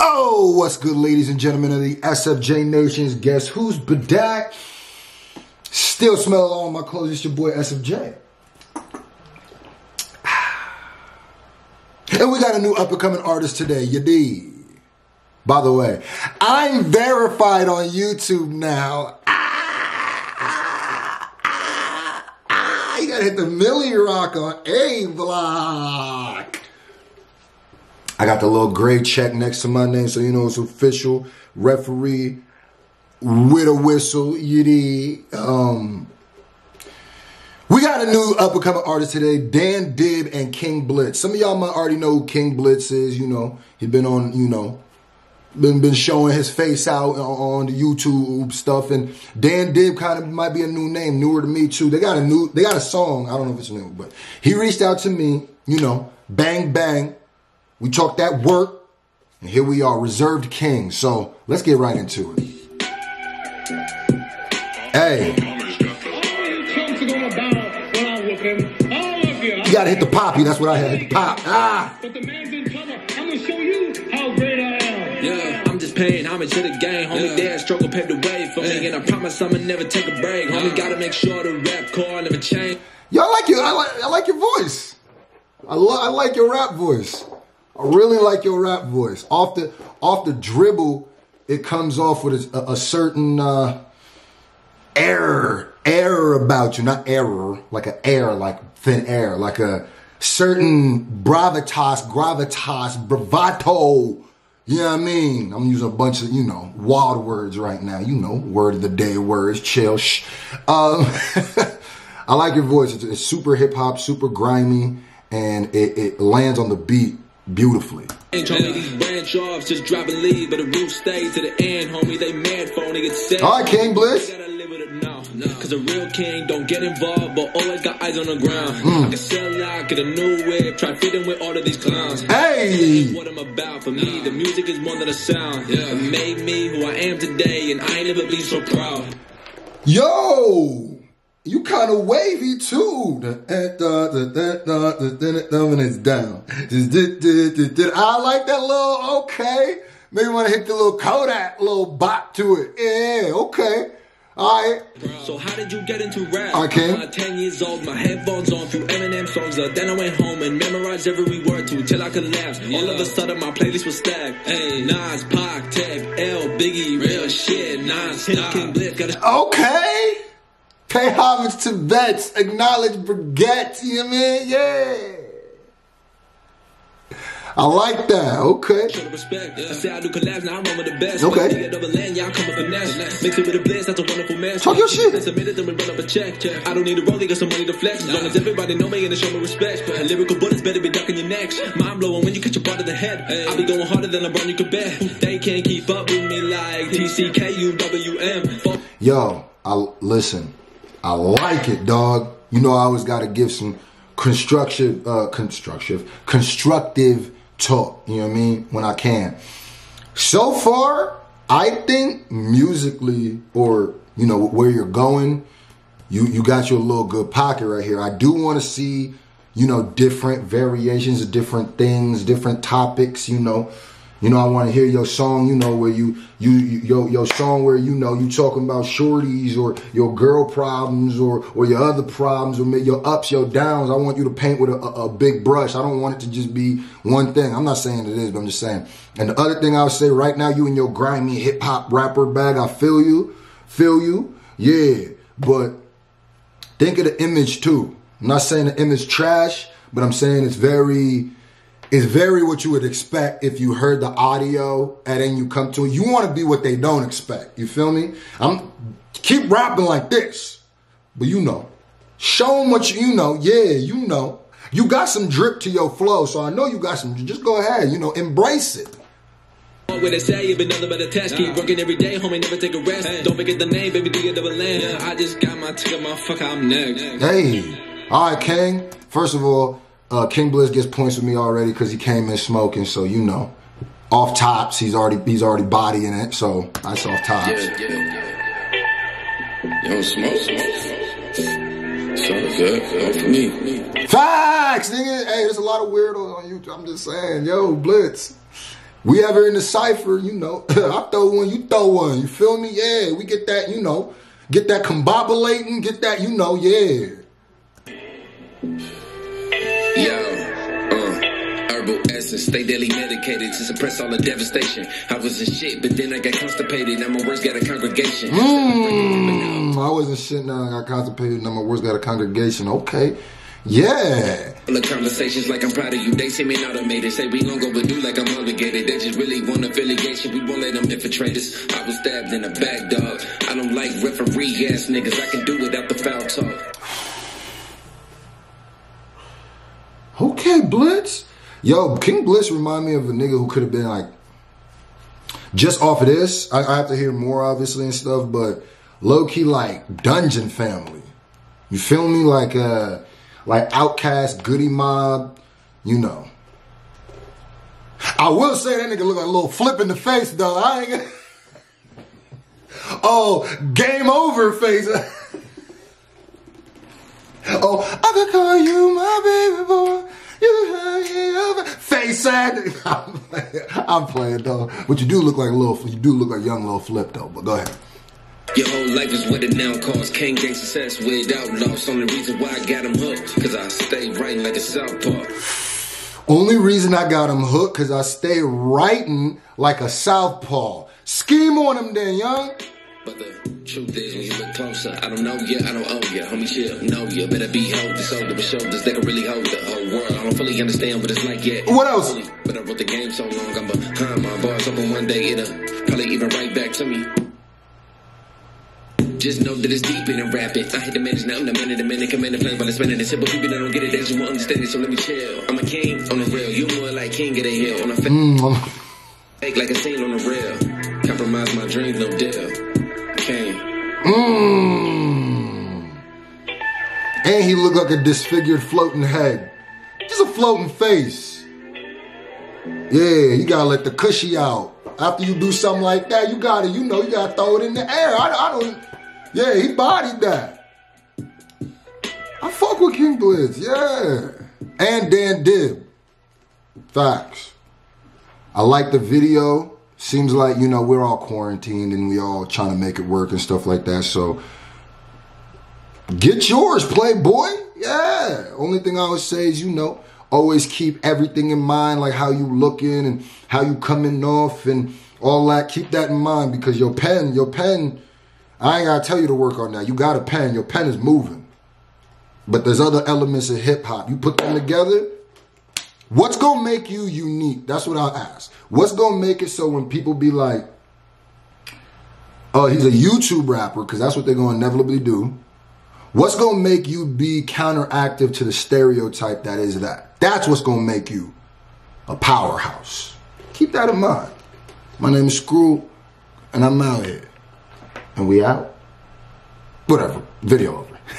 Oh, what's good, ladies and gentlemen of the SFJ Nations? Guess who's back? Still smell all my clothes. It's your boy SFJ. And we got a new up and coming artist today, Yadi. By the way, I'm verified on YouTube now. Ah, ah, ah, you gotta hit the Millie Rock on A block. I got the little gray check next to my name, so you know it's official. Referee with a whistle, Yidi. Um, we got a new up and coming artist today, Dann Dib and King Blitz. Some of y'all might already know who King Blitz is. You know, he's been on, you know, been been showing his face out on the YouTube stuff. And Dann Dib kind of might be a new name, newer to me too. They got a new, they got a song. I don't know if it's new, but he reached out to me. You know, bang bang. We talked that work, and here we are, reserved king. So let's get right into it. Hey. You gotta hit the poppy, that's what I had. Hit the pop. Ah! But the man's in trouble. I'm gonna show you how great I am. Yeah, I'm just paying homage to the game. Homie, Yeah. dad struggle paved the way for me. And I promise I'ma never take a break. Homie, gotta make sure the rap core never change. Yo, I like your, I like, I like your voice. I, lo- I like your rap voice. I really like your rap voice. Off the, off the dribble, it comes off with a, a certain uh, air, air about you. Not error, like an air, like thin air, like a certain bravitas, gravitas, bravado. You know what I mean? I'm using a bunch of, you know, wild words right now. You know, word of the day words, chill, shh. Um, I like your voice. It's, it's super hip hop, super grimy, and it, it lands on the beat beautifully. Ain't homie, these branch offs just drop and leave. But the roof stay to the end, homie. They mad phony get set. All right, King Blitz. Gotta live with it now. Cause a real king don't get involved, but always got eyes on the ground. Hmm. I can sell out, get a new whip, try fitting with all of these clowns. Hey! What I'm about for me, the music is more than a sound. Yeah. It made me who I am today, and I ain't never been so proud. Yo, you kind of wavy too. When it's down. I like that little, okay. Maybe want to hit the little Kodak little bop to it. Yeah, okay. All right. So how did you get into rap? Okay. I'm uh, 10 years old, my headphones on through Eminem songs. Uh, then I went home and memorized every word to till I collapsed. All of a sudden my playlist was stacked. Hey, Nas, Pac, Tech, L, Biggie, real shit, non-stop. King Blitz, Okay. Pay homage to vets. Acknowledge baguettes. You know what I mean? Yeah. I like that. Okay. respect. I say I do collabs, now I'm one of the best. Okay. When I double land, I come with finesse. Mix it with a blitz, that's a wonderful mess. Talk your shit. Submit it, then we run up a check. I don't need a rollie, got some money to flex. As long as everybody know me and they show me respect. A lyrical bullets better be ducking your necks. Mind blowing when you catch a part of the head. I be going harder than LeBron, you can bet. They can't keep up with me like TCKUWM. Yo, I listen. I like it, dog. You know, I always got to give some constructive, uh, constructive, constructive talk. You know what I mean? When I can. So far, I think musically, or you know, where you're going, you you got your little good pocket right here. I do want to see, you know, different variations of different things, different topics. You know, you know, I want to hear your song. You know, where you you, you your your song where you know you talking about shorties or your girl problems or or your other problems or your ups, your downs. I want you to paint with a, a, a big brush. I don't want it to just be one thing. I'm not saying it is, but I'm just saying. And the other thing I would say right now, you in your grimy hip hop rapper bag. I feel you, feel you, yeah, but think of the image too. I'm not saying the image trash, but I'm saying it's very, it's very what you would expect if you heard the audio and then you come to it. You want to be what they don't expect. You feel me? I'm keep rapping like this, but you know, show them what you, you know. Yeah, you know, you got some drip to your flow, so I know you got some. Just go ahead, you know, embrace it. What they say, it been nothing but a test. Keep working every day, homie, never take a rest. Don't forget the name, baby, do your double land. I just got my ticket, motherfucker, I'm next. Hey, all right, King. First of all, uh, King Blitz gets points with me already because he came in smoking. So you know, off tops, he's already he's already bodying it. So that's off tops. Yeah, yeah, yeah. Yo, smoke, smoke, smoke. Sounds good. Go for me. Facts, nigga. Hey, there's a lot of weirdos on YouTube. I'm just saying, yo, Blitz. we ever in the cipher, you know, I throw one, you throw one. You feel me? Yeah, we get that, you know, get that combobulating, get that, you know, yeah. Essence, stay daily medicated to suppress all the devastation. I was in shit, but then I got constipated. Now my words got a congregation. Mm, I wasn't shit now. I got constipated. Now my words got a congregation. Okay. Yeah. All the conversations like I'm proud of you. They see seem automated. Say we gon' go with you like I'm obligated. They just really want affiliation. We won't let them infiltrate us. I was stabbed in the back, dog. I don't like referee ass niggas. I can do without Yo, King Blitz remind me of a nigga who could have been like, just off of this. I, I have to hear more, obviously, and stuff, but low key like Dungeon Family. You feel me? Like, uh, like OutKast, Goodie Mob, you know. I will say that nigga look like a little flip in the face, though. I ain't. Gonna... oh, game over face. oh, I could call you my baby boy. Face. I'm playing, I'm playing though, but you do look like a little. You do look like young little flip though. But go ahead. Your whole life is what it now calls King gang success without loss. Only reason why I got him hooked, cause I stay writing like a southpaw. Only reason I got him hooked, cause I stay writing like a southpaw. Scheme on him then, young. But the truth is, when you look closer, I don't know you, I don't owe you. Homie, chill, know you. Better be hold this older with shoulders that can really hold the whole world. I don't fully understand what it's like yet. What else? But I wrote the game so long, I'm behind my bars. Hoping one day it'll probably even write back to me. Just know that it's deep in and rapping. I hit the minutes now, I'm the minute, the minute, command the plans while I'm spending it. Simple people that don't get it, they just won't understand it, so let me chill. I'm a king on the real, you more like king of the hill. On a fake, Mm, fake like a scene on the real. Compromise my dreams, no deal. King. mm. And he looked like a disfigured floating head. Just a floating face. Yeah, you gotta let the cushy out. After you do something like that, you gotta, you know, you gotta throw it in the air. I, I don't. Yeah, he bodied that. I fuck with King Blitz, yeah. And Dann Dib. Facts. I like the video. Seems like, you know, we're all quarantined and we all trying to make it work and stuff like that. So get yours, playboy. Yeah. Only thing I would say is, you know, always keep everything in mind, like how you looking and how you coming off and all that. Keep that in mind because your pen, your pen, I ain't gotta tell you to work on that. You got a pen, your pen is moving. But there's other elements of hip hop. You put them together, what's gonna make you unique? That's what I ask. What's gonna make it so when people be like, oh, he's a YouTube rapper, because that's what they're gonna inevitably do. What's gonna make you be counteractive to the stereotype that is that? That's what's gonna make you a powerhouse. Keep that in mind. My name is Scru, and I'm out here. And we out? Whatever. Video over.